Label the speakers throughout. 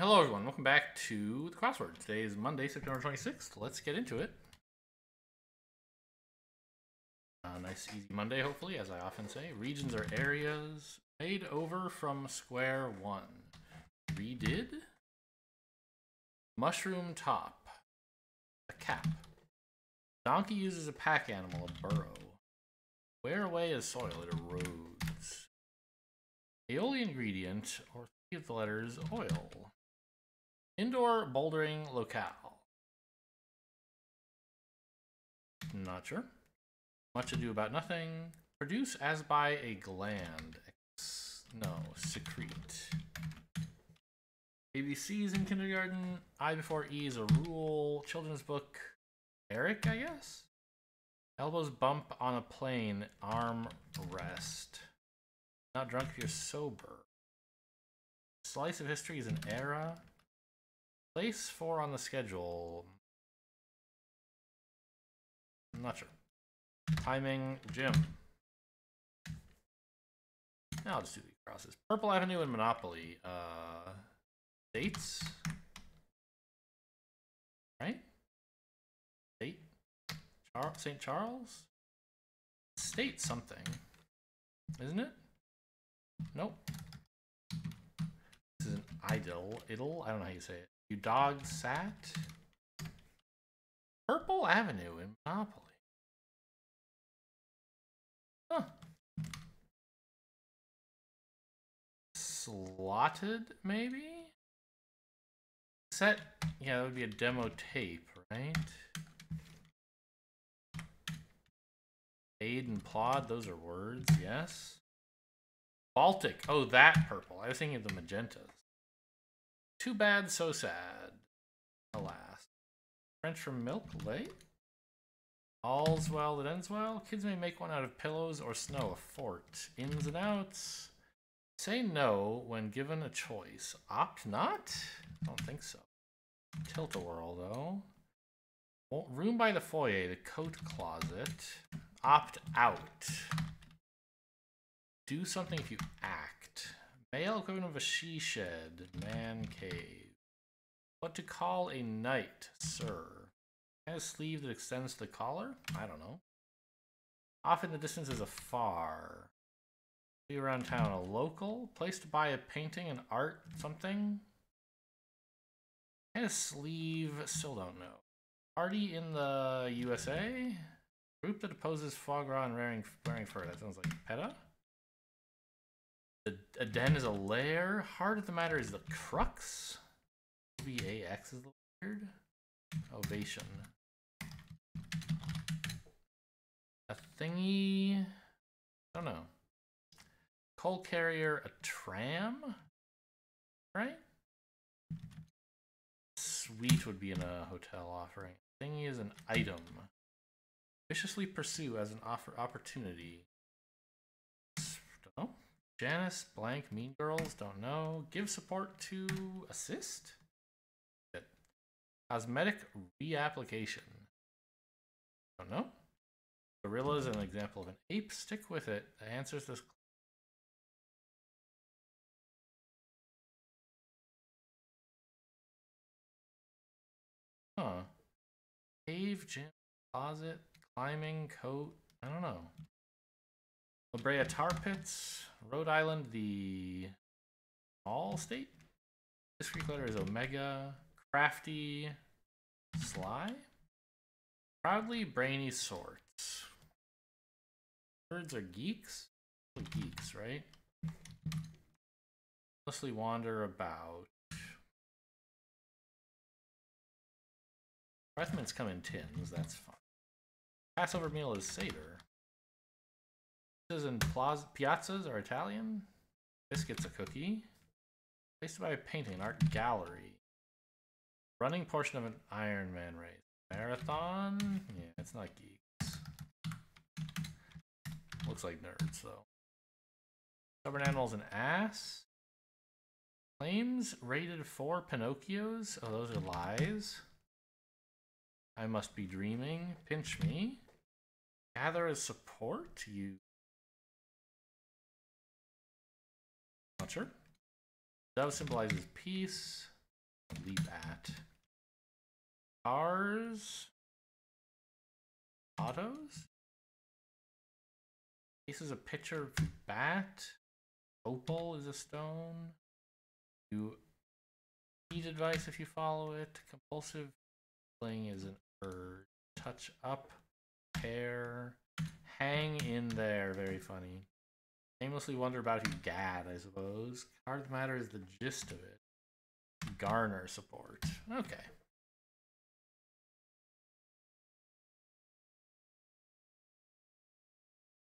Speaker 1: Hello, everyone. Welcome back to the crossword. Today is Monday, September 26th. Let's get into it. A nice, easy Monday, hopefully, as I often say. Regions are areas made over from square one. Redid. Mushroom top. A cap. Donkey uses a pack animal, a burrow. Wear away as soil, it erodes. Aioli ingredient, or three of the letters oil. Indoor bouldering locale. Not sure. Much ado about nothing. Produce as by a gland. No, secrete. ABCs in kindergarten. I before E is a rule. Children's book. Eric, I guess? Elbows bump on a plane. Arm rest. Not drunk if you're sober. Slice of history is an era. Place four on the schedule. I'm not sure. Timing, Jim. Now I'll just do the crosses. Purple Avenue and Monopoly. Uh, dates. Right? State. Char St. Charles? State something. Isn't it? Nope. Idol. Idol? I don't know how you say it. You dog sat? Purple Avenue in Monopoly. Huh. Slotted, maybe? Set, yeah, that would be a demo tape, right? Aid and plod, those are words, yes. Baltic, oh, that purple. I was thinking of the magentas. Too bad, so sad. Alas. French from milk, late. All's well that ends well. Kids may make one out of pillows or snow, a fort. Ins and outs. Say no when given a choice. Opt not? I don't think so. Tilt-a-whirl, though. Room by the foyer, the coat closet. Opt out. Do something if you act. Male equivalent of a she shed. Man cave. What to call a knight, sir? And a sleeve that extends to the collar? I don't know. Off in the distance is a far. Be around town, a local place to buy a painting, an art, something. And a sleeve, still don't know. Party in the USA? Group that opposes foie gras and wearing, wearing fur. That sounds like PETA. The, a den is a lair. Heart of the matter is the crux. VAX is the. Ovation. A thingy. I don't know. Coal carrier, a tram? Right? Suite would be in a hotel offering. Thingy is an item. Viciously pursue as an offer opportunity. Janis, blank, Mean Girls, don't know. Give support to assist? Good. Cosmetic reapplication. Don't know. Gorilla is an example of an ape. Stick with it. The answers this. Huh. Cave, gym, closet, climbing, coat. I don't know. La Brea Tar Pits, Rhode Island, the all state. This Greek letter is Omega. Crafty, Sly. Proudly brainy sorts. Birds are geeks? Geeks, right? Mostly wander about. Breathmints come in tins, that's fine. Passover meal is Seder. And plaza, piazzas are Italian. Biscuits a cookie. Place to buy a painting, art gallery. Running portion of an Ironman race. Marathon? Yeah, it's not geeks. Looks like nerds, though. Stubborn animals an ass. Claims rated four Pinocchios. Oh, those are lies. I must be dreaming. Pinch me. Gather as support. You. Not sure. Dove symbolizes peace. leap at. Cars. Autos. This is a picture of bat. Opal is a stone. You need advice if you follow it. Compulsive playing is an urge. Touch up. Pair. Hang in there. Very funny. Aimlessly wonder about who Gad, I suppose. Card matter is the gist of it. Garner support. Okay.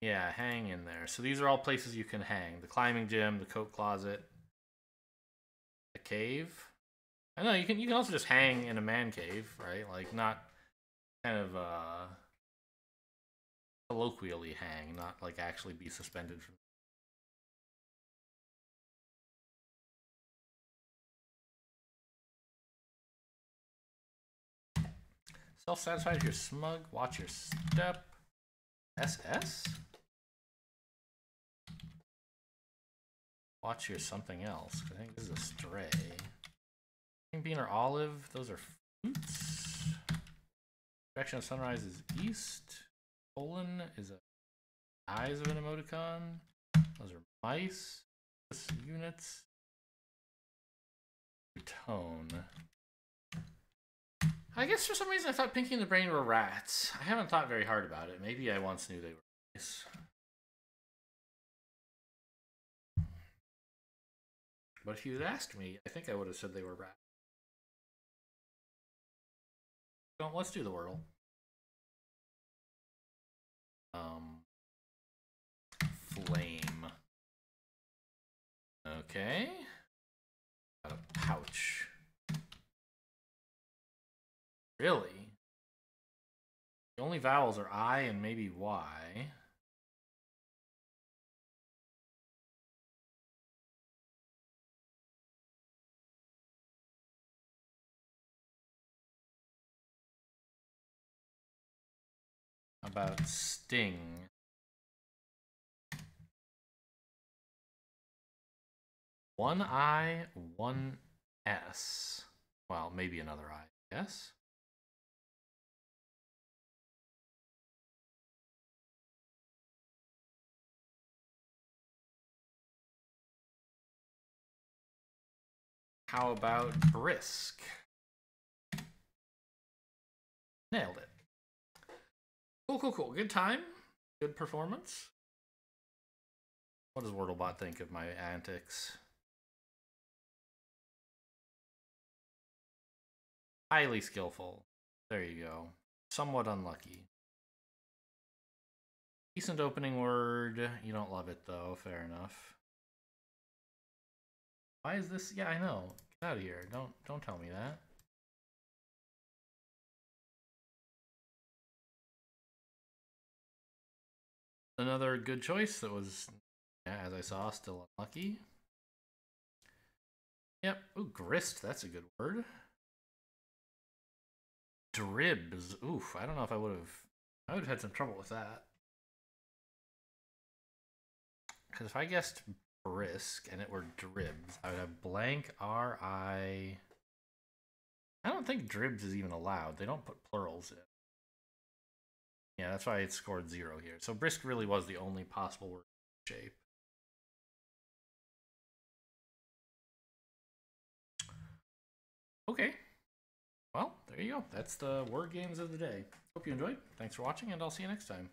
Speaker 1: Yeah, hang in there. So these are all places you can hang. The climbing gym, the coat closet, the cave. I know you can you can also just hang in a man cave, right? Like not kind of uh colloquially hang, not like actually be suspended from Self-satisfied you're smug, watch your step. SS? Watch your something else. I think this is a stray. Green bean or olive, those are fruits. Direction of sunrise is east. Colon is a eyes of an emoticon. Those are mice. This units. Tone. I guess for some reason I thought Pinky and the Brain were rats. I haven't thought very hard about it. Maybe I once knew they were mice. But if you'd asked me, I think I would have said they were rats. Don't let's do the Wordle. Um, flame. Okay. Got a pouch. Really? The only vowels are I and maybe Y. About sting. One I, one S. Well, maybe another I, yes? How about brisk? Nailed it. Cool, cool, cool. Good time. Good performance. What does Wordlebot think of my antics? Highly skillful. There you go. Somewhat unlucky. Decent opening word. You don't love it though. Fair enough. Why is this? Yeah, I know. Get out of here. Don't don't tell me that. Another good choice that was, yeah, as I saw, still unlucky. Yep. Ooh, grist. That's a good word. Dribs. Oof. I don't know if I would have. I would have had some trouble with that. Because if I guessed brisk and it were dribs, I would have blank R I. I don't think dribs is even allowed. They don't put plurals in. Yeah, that's why it scored zero here. So brisk really was the only possible word shape. Okay. Well, there you go. That's the word games of the day. Hope you enjoyed. Thanks for watching, and I'll see you next time.